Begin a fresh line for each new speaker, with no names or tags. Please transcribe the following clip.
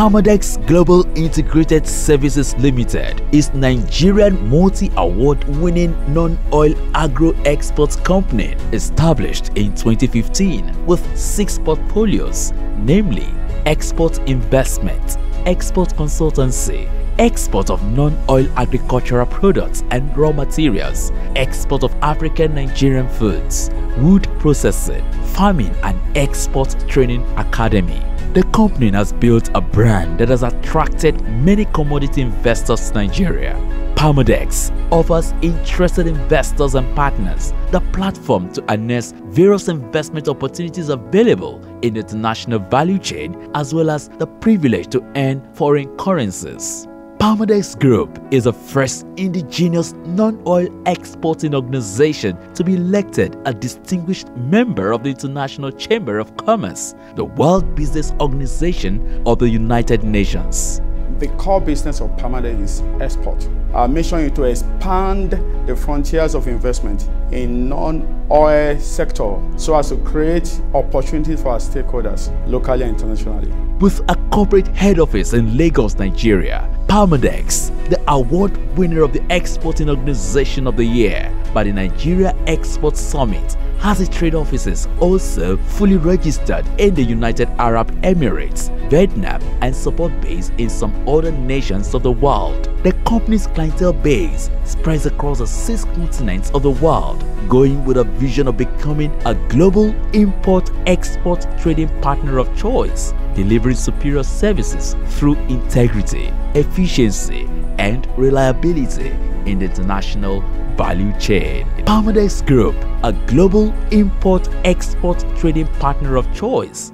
Palmadex Global Integrated Services Limited is Nigerian multi-award winning non-oil agro export company established in 2015 with six portfolios namely export investment, export consultancy, export of non-oil agricultural products and raw materials, export of African Nigerian foods, wood processing, farming and export training academy. The company has built a brand that has attracted many commodity investors to Nigeria. Palmadex offers interested investors and partners the platform to harness various investment opportunities available in the international value chain as well as the privilege to earn foreign currencies. Palmadex Group is the first indigenous non-oil exporting organization to be elected a distinguished member of the International Chamber of Commerce, the World Business Organization of the United Nations.
The core business of Palmadex is export. Our mission is to expand the frontiers of investment in non-oil sector so as to create opportunities for our stakeholders locally and internationally.
With a corporate head office in Lagos, Nigeria, Palmadex, the award winner of the Exporting Organization of the Year by the Nigeria Export Summit, has its trade offices also fully registered in the United Arab Emirates, Vietnam, and support base in some other nations of the world. The company's clientele base spreads across the six continents of the world, going with a vision of becoming a global import-export trading partner of choice, delivering superior services through integrity, efficiency, and reliability in the international value chain. Palmadex Group, a global import-export trading partner of choice,